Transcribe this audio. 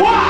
What?